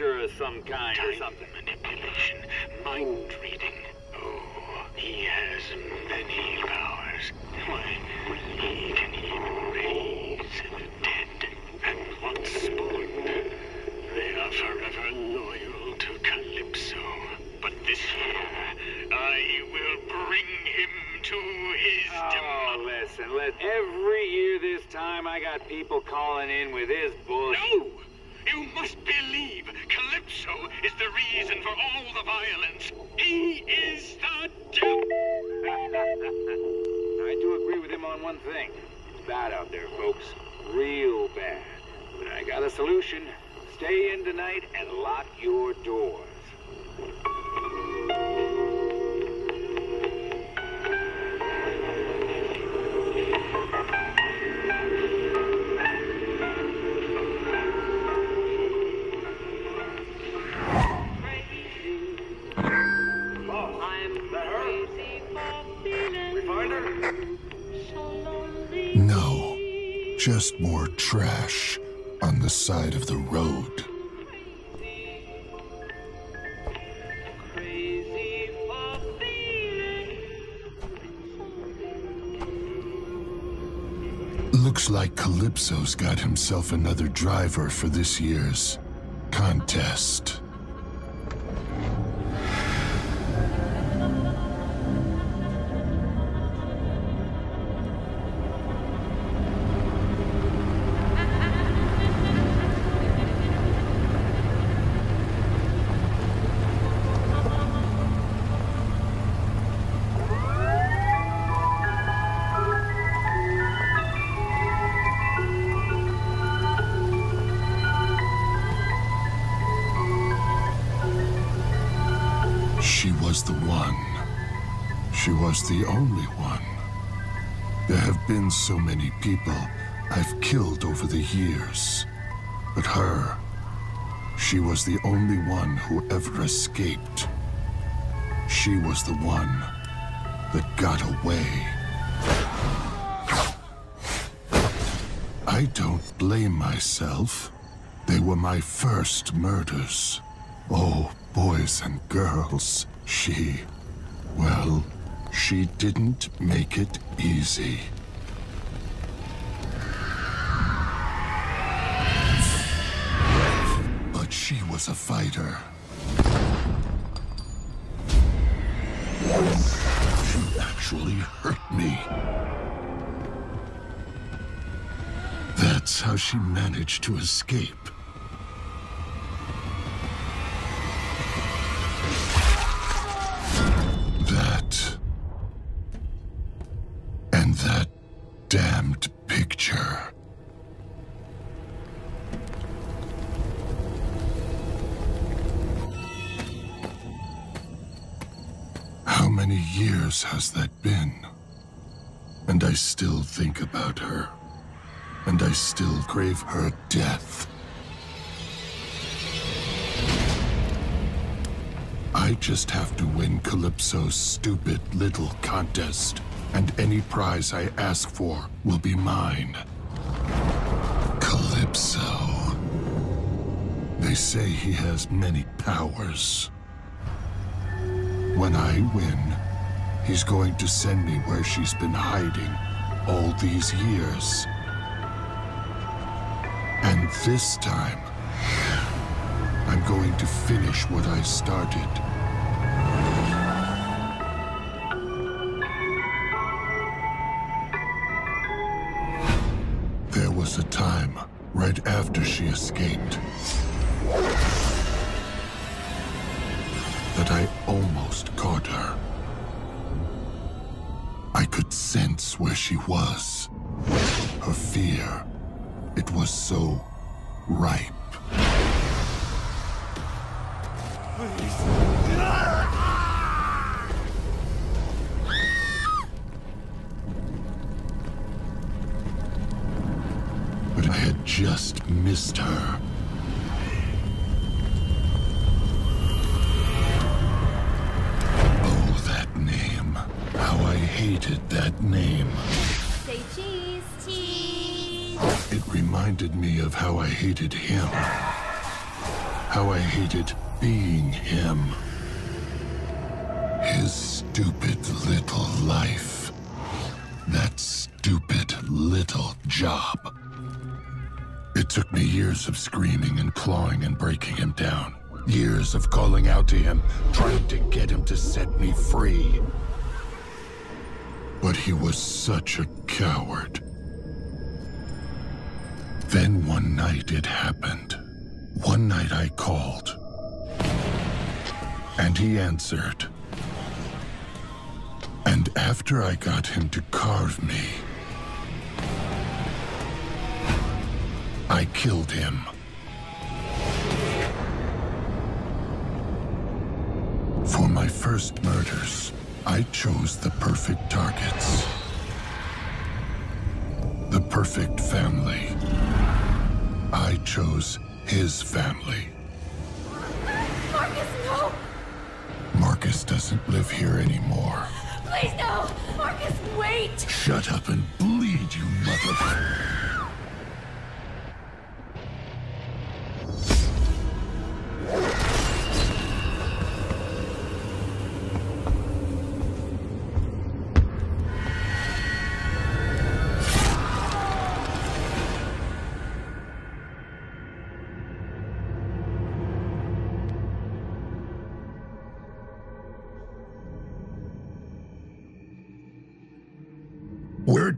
a of some kind or something. manipulation, mind just more trash on the side of the road. Looks like Calypso's got himself another driver for this year's contest. The one. She was the only one. There have been so many people I've killed over the years. But her, she was the only one who ever escaped. She was the one that got away. I don't blame myself. They were my first murders. Oh, boys and girls, she... Well, she didn't make it easy. But she was a fighter. She actually hurt me. That's how she managed to escape. Still think about her. And I still crave her death. I just have to win Calypso's stupid little contest, and any prize I ask for will be mine. Calypso. They say he has many powers. When I win, he's going to send me where she's been hiding all these years. And this time, I'm going to finish what I started. There was a time right after she escaped that I almost caught her. Sense where she was. Her fear. It was so ripe. But I had just missed her. Hated that name. Say cheese, cheese. It reminded reminded me of how I hated him. How I hated being him. His stupid little life. That stupid little job. It took me years of screaming and clawing and breaking him down. Years of calling out to him, trying to get him to set me free. But he was such a coward. Then one night it happened. One night I called. And he answered. And after I got him to carve me, I killed him. For my first murders, I chose the perfect targets. The perfect family. I chose his family. Marcus, no! Marcus doesn't live here anymore. Please, no! Marcus, wait! Shut up and bleed, you mother...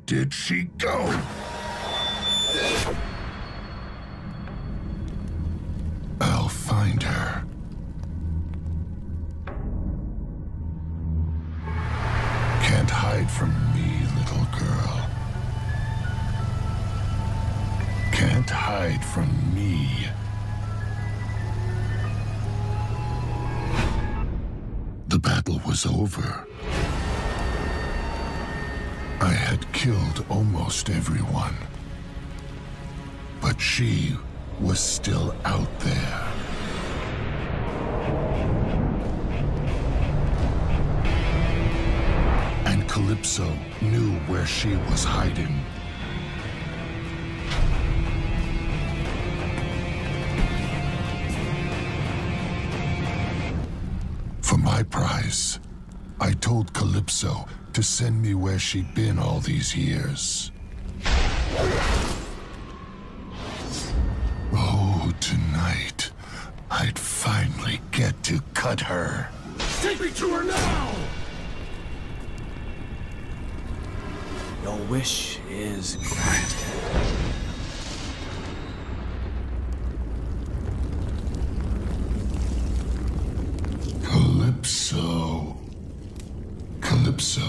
did she go? Killed almost everyone. But she was still out there. And Calypso knew where she was hiding. For my prize, I told Calypso to send me where she'd been all these years. Oh, tonight, I'd finally get to cut her. Take me to her now! Your wish is granted. Calypso. Calypso.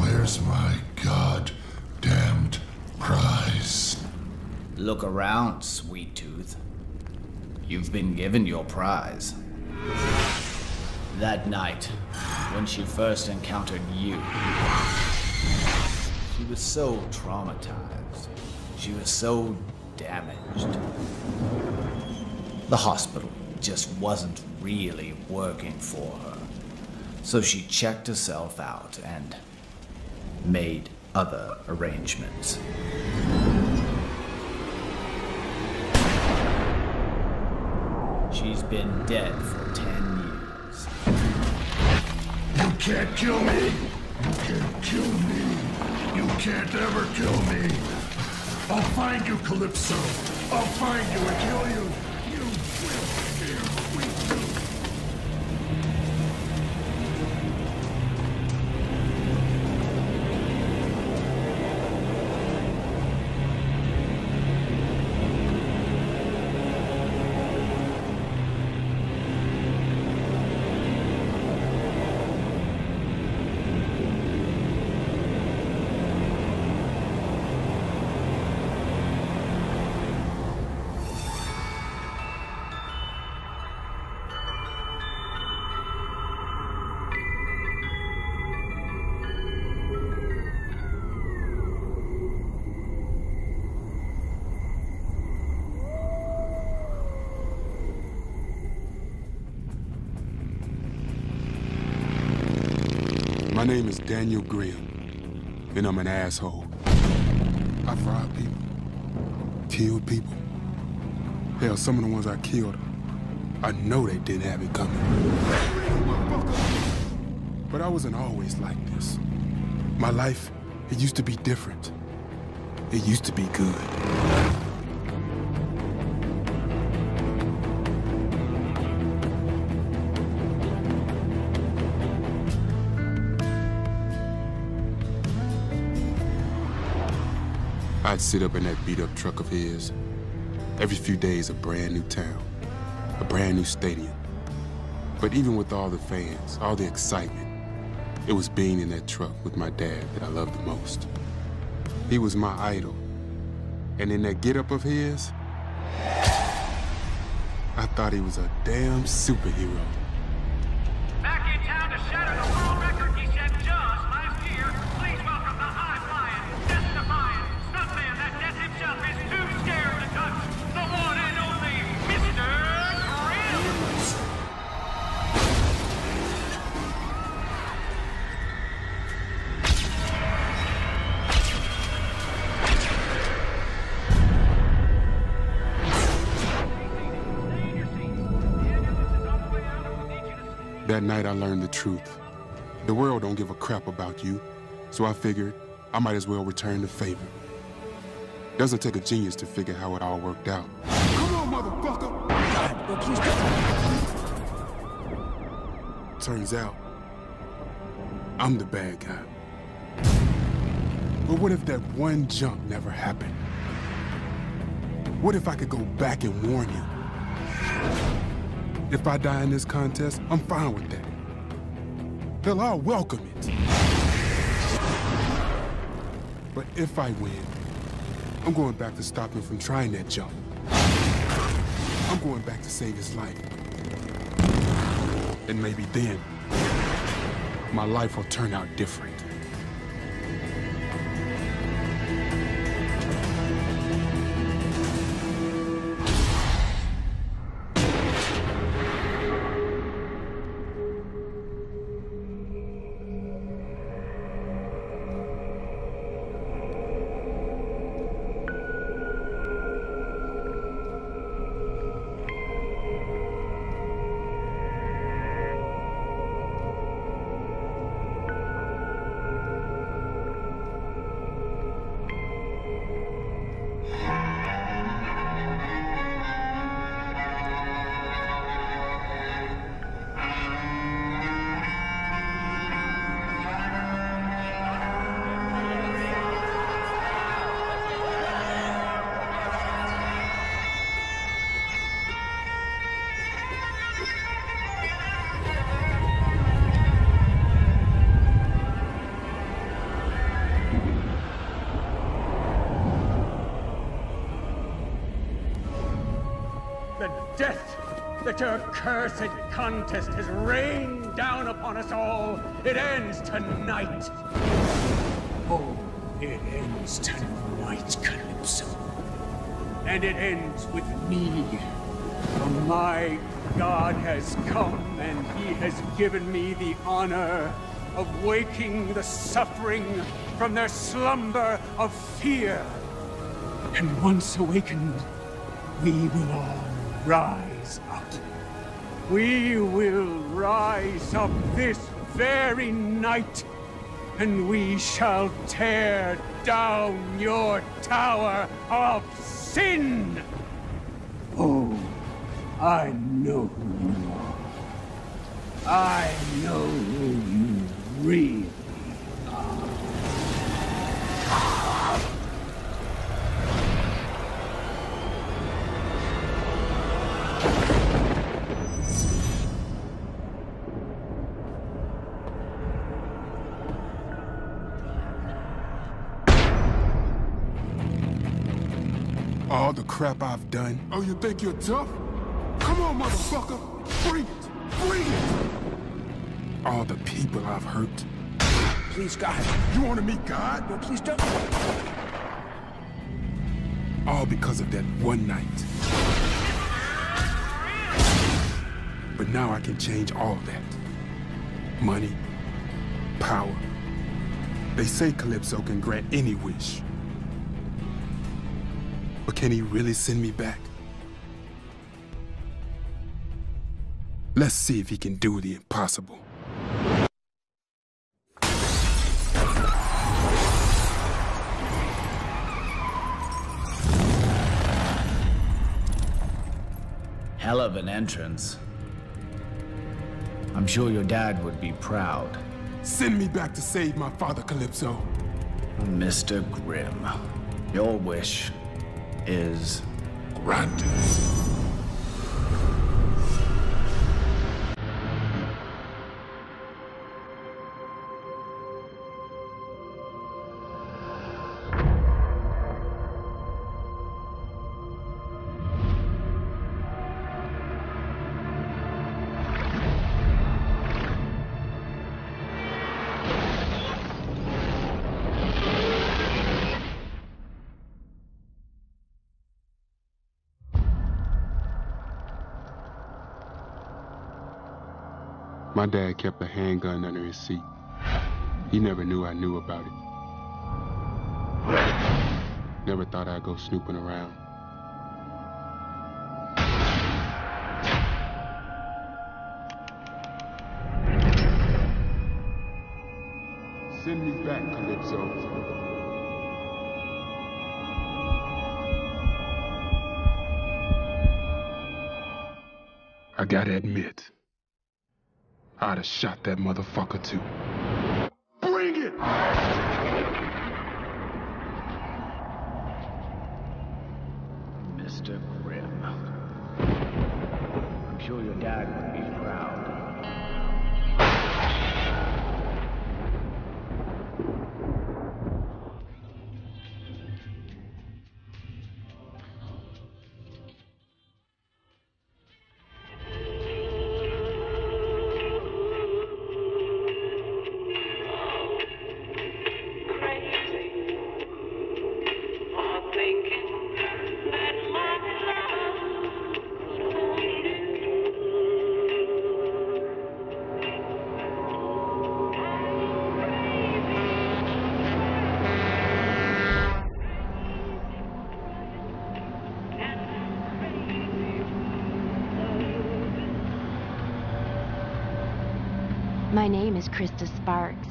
Where's my god-damned prize? Look around, Sweet Tooth. You've been given your prize. That night, when she first encountered you, she was so traumatized. She was so damaged. The hospital just wasn't really working for her. So she checked herself out and made other arrangements. Been dead for ten years. You can't kill me! You can't kill me! You can't ever kill me! I'll find you, Calypso! I'll find you and kill you! My name is Daniel Grimm, and I'm an asshole. I've robbed people, killed people. Hell, some of the ones I killed, I know they didn't have it coming. But I wasn't always like this. My life, it used to be different. It used to be good. I'd sit up in that beat up truck of his. Every few days, a brand new town, a brand new stadium. But even with all the fans, all the excitement, it was being in that truck with my dad that I loved the most. He was my idol. And in that get up of his, I thought he was a damn superhero. Learned the truth. The world don't give a crap about you, so I figured I might as well return the favor. Doesn't take a genius to figure how it all worked out. Come on, motherfucker! Turns out, I'm the bad guy. But what if that one jump never happened? What if I could go back and warn you? If I die in this contest, I'm fine with that. Hell, I'll welcome it. But if I win, I'm going back to stop him from trying that jump. I'm going back to save his life. And maybe then, my life will turn out different. That your cursed contest has rained down upon us all, it ends tonight. Oh, it ends tonight, Calypso. And it ends with me. For my God has come and he has given me the honor of waking the suffering from their slumber of fear. And once awakened, we will all rise. We will rise up this very night, and we shall tear down your tower of sin. Oh, I know who you are. I know who you really crap I've done. Oh, you think you're tough? Come on, motherfucker! Bring it! Bring it! All the people I've hurt. Please, God. You want to meet God? No, please don't. All because of that one night. But now I can change all that. Money, power. They say Calypso can grant any wish. But can he really send me back? Let's see if he can do the impossible. Hell of an entrance. I'm sure your dad would be proud. Send me back to save my father, Calypso. Mr. Grimm, your wish is Granted. My dad kept a handgun under his seat. He never knew I knew about it. Never thought I'd go snooping around. Send me back, Calypso. I gotta admit, I'd have shot that motherfucker too. My name is Krista Sparks.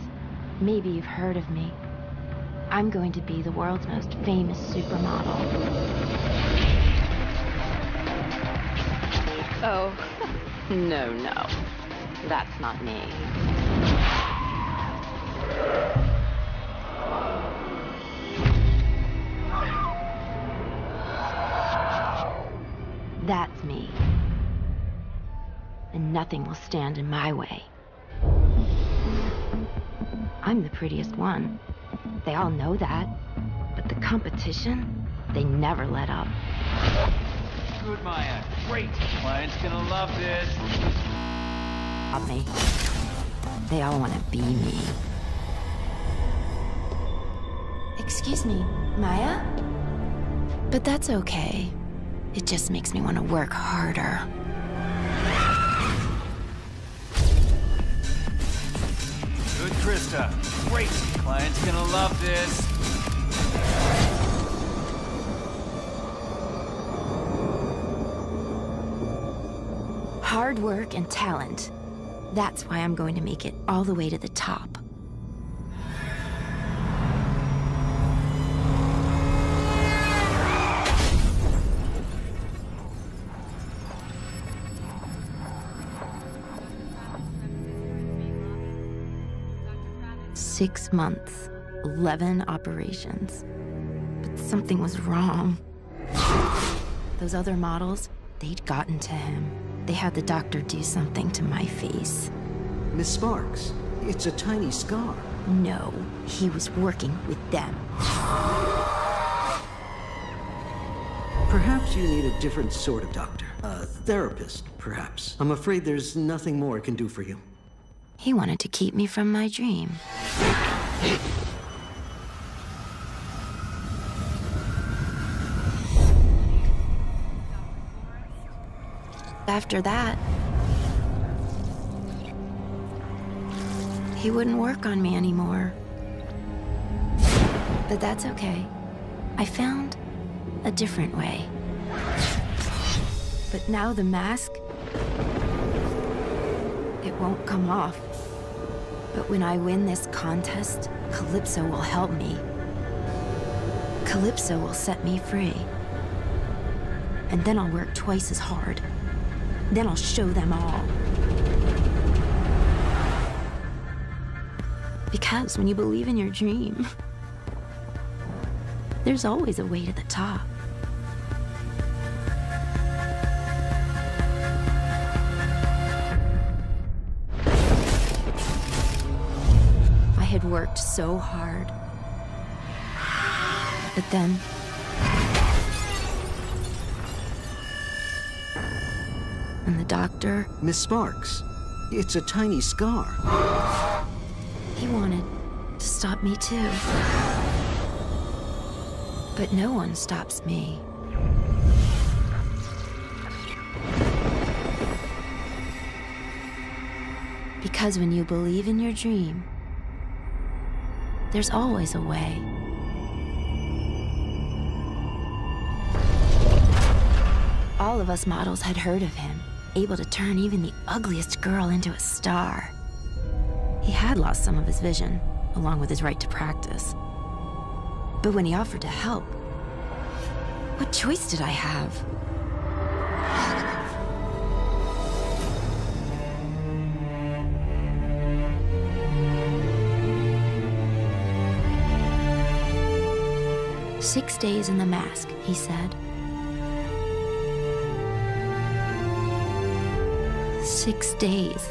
Maybe you've heard of me. I'm going to be the world's most famous supermodel. Oh, no, no. That's not me. That's me. And nothing will stand in my way. I'm the prettiest one. They all know that. But the competition, they never let up. Good, Maya. Great. Client's gonna love this. Stop me. They all want to be me. Excuse me, Maya? But that's okay. It just makes me want to work harder. Krista. Great. Client's gonna love this. Hard work and talent. That's why I'm going to make it all the way to the top. Six months, 11 operations. But something was wrong. Those other models, they'd gotten to him. They had the doctor do something to my face. Miss Sparks, it's a tiny scar. No, he was working with them. Perhaps you need a different sort of doctor. A therapist, perhaps. I'm afraid there's nothing more I can do for you. He wanted to keep me from my dream. After that, he wouldn't work on me anymore. But that's okay. I found a different way. But now the mask, it won't come off. But when I win this contest, Calypso will help me. Calypso will set me free. And then I'll work twice as hard. Then I'll show them all. Because when you believe in your dream, there's always a way to the top. Had worked so hard. But then. And the doctor. Miss Sparks, it's a tiny scar. He wanted to stop me too. But no one stops me. Because when you believe in your dream, there's always a way. All of us models had heard of him, able to turn even the ugliest girl into a star. He had lost some of his vision, along with his right to practice. But when he offered to help, what choice did I have? Six days in the mask, he said. Six days.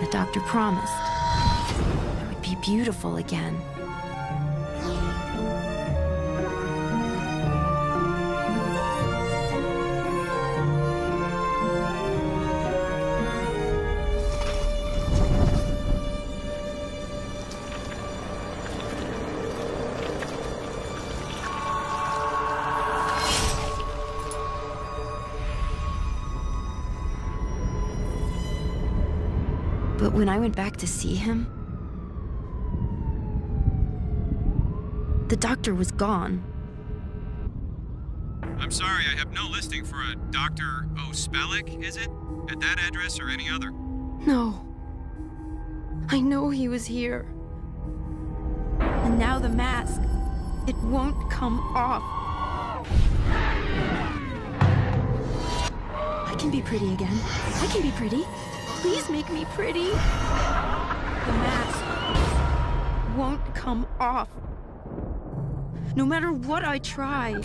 The doctor promised I would be beautiful again. I went back to see him, the doctor was gone. I'm sorry, I have no listing for a Dr. O'Spellick, oh, is it? At that address or any other? No. I know he was here. And now the mask, it won't come off. I can be pretty again. I can be pretty. Please make me pretty. The mask won't come off. No matter what I try.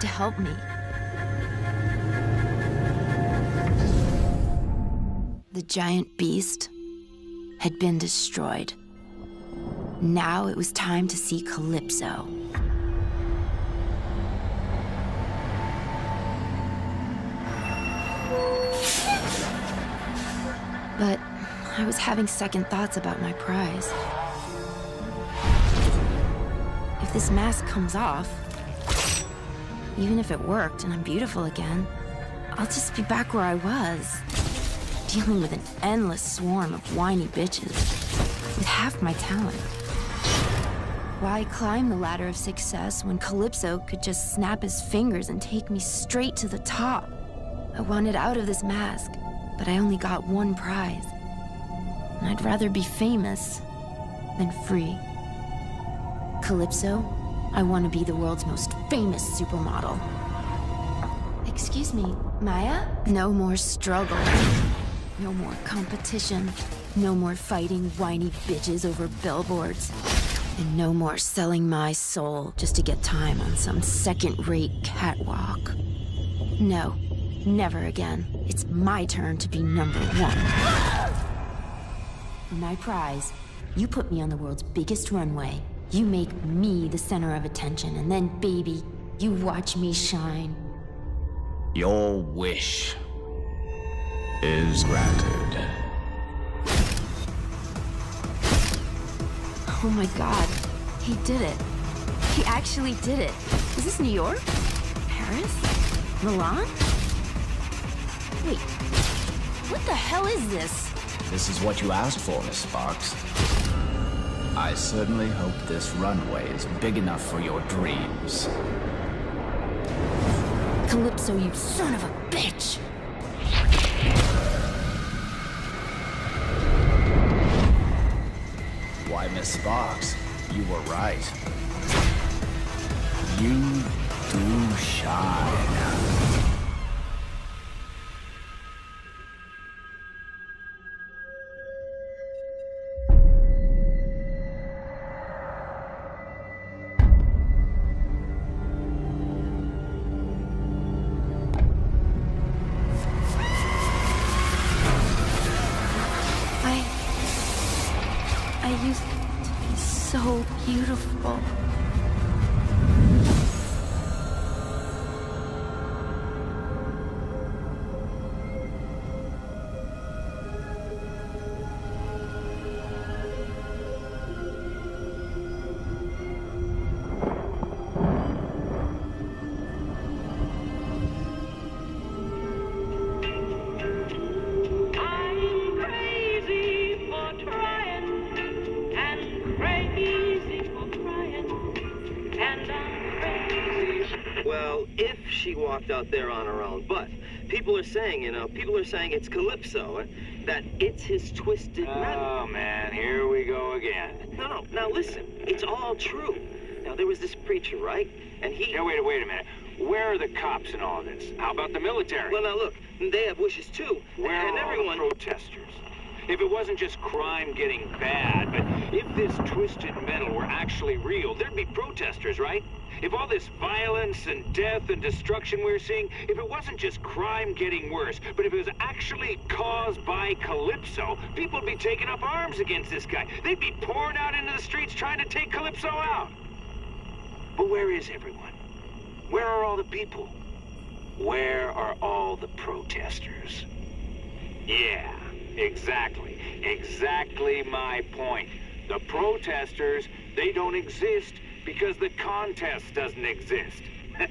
To help me. The giant beast had been destroyed. Now it was time to see Calypso. But I was having second thoughts about my prize. If this mask comes off, even if it worked and I'm beautiful again, I'll just be back where I was, dealing with an endless swarm of whiny bitches with half my talent. Why climb the ladder of success when Calypso could just snap his fingers and take me straight to the top? I wanted out of this mask, but I only got one prize. And I'd rather be famous than free. Calypso, I want to be the world's most famous supermodel. Excuse me, Maya? No more struggle. No more competition. No more fighting whiny bitches over billboards. And no more selling my soul just to get time on some second-rate catwalk. No, never again. It's my turn to be number one. My prize You put me on the world's biggest runway. You make me the center of attention, and then, baby, you watch me shine. Your wish is granted. Oh my god. He did it. He actually did it. Is this New York? Paris? Milan? Wait. What the hell is this? This is what you asked for, Miss Sparks. I certainly hope this runway is big enough for your dreams. Calypso, you son of a bitch! Why, Miss Fox, you were right. You do shine. Out there on her own, but people are saying, you know, people are saying it's Calypso, uh, that it's his twisted metal. Oh, man, here we go again. No, no, now listen, it's all true. Now, there was this preacher, right? And he... Now, wait, wait a minute. Where are the cops in all this? How about the military? Well, now look, they have wishes too. Where and are all everyone... the protesters? If it wasn't just crime getting bad, but if this twisted metal were actually real, there'd be protesters, right? If all this violence and death and destruction we're seeing, if it wasn't just crime getting worse, but if it was actually caused by Calypso, people would be taking up arms against this guy. They'd be pouring out into the streets trying to take Calypso out. But where is everyone? Where are all the people? Where are all the protesters? Yeah, exactly. Exactly my point. The protesters, they don't exist because the contest doesn't exist.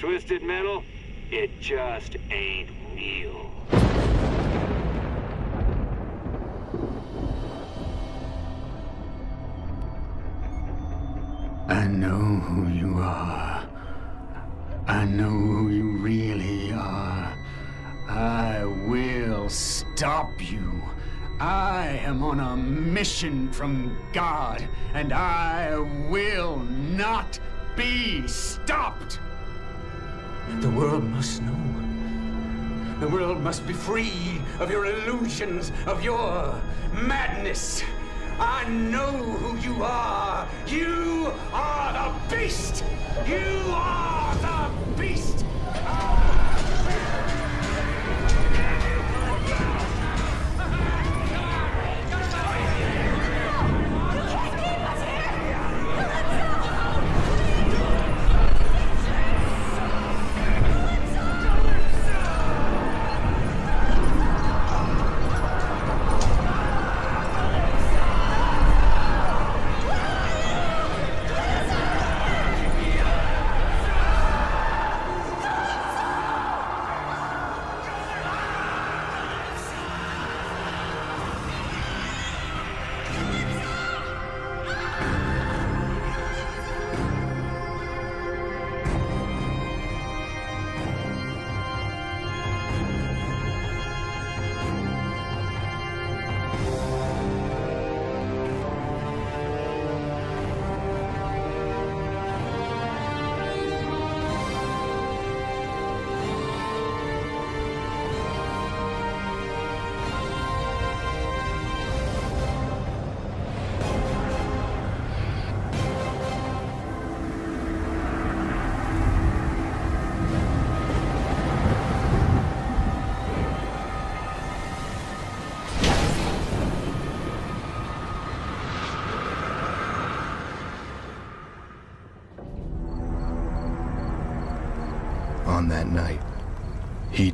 Twisted Metal, it just ain't real. I know who you are. I know who you really are. I will stop you. I am on a mission from God, and I will not be stopped. The world must know. The world must be free of your illusions, of your madness. I know who you are. You are the beast. You are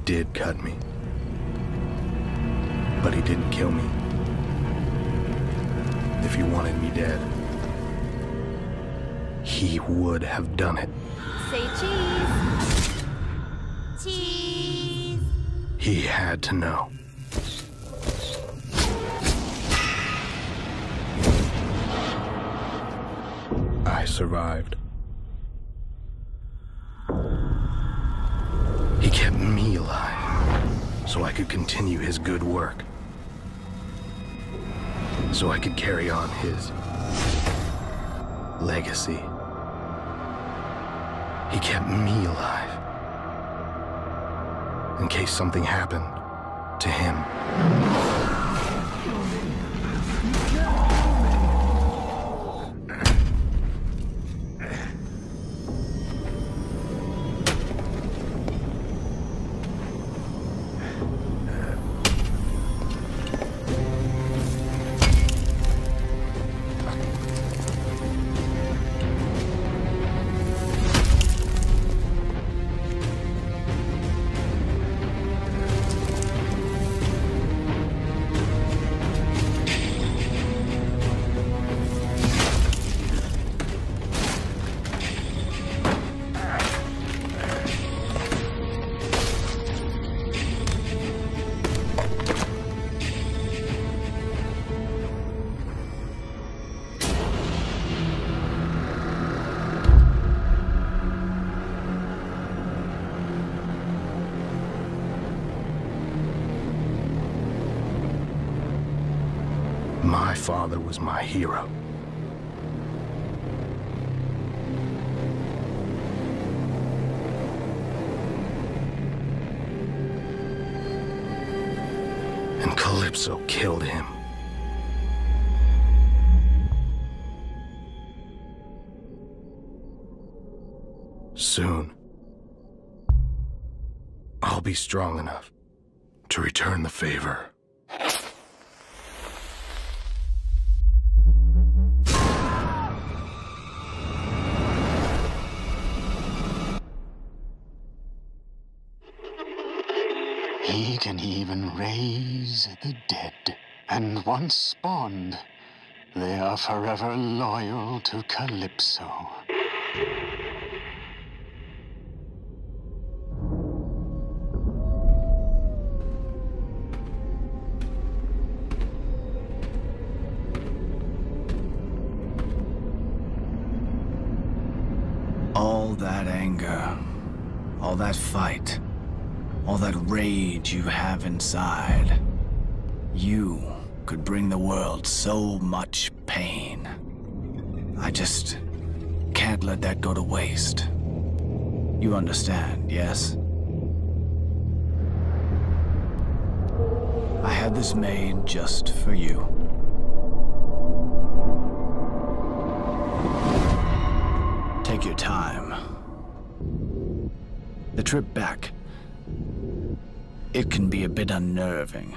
did cut me. But he didn't kill me. If he wanted me dead, he would have done it. Say cheese. Cheese. He had to know. I survived. Me alive so I could continue his good work. So I could carry on his legacy. He kept me alive in case something happened to him. Father was my hero. And Calypso killed him. Soon, I'll be strong enough to return the favor. He can even raise the dead. And once spawned, they are forever loyal to Calypso. All that anger, all that fight, that rage you have inside. You could bring the world so much pain. I just can't let that go to waste. You understand, yes? I had this made just for you. Take your time. The trip back, it can be a bit unnerving.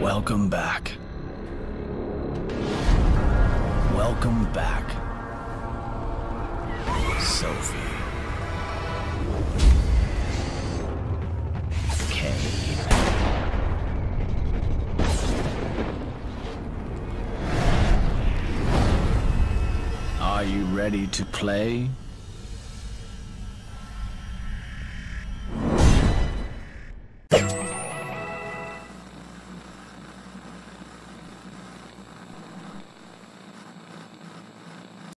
Welcome back. Back, Sophie. Are you ready to play?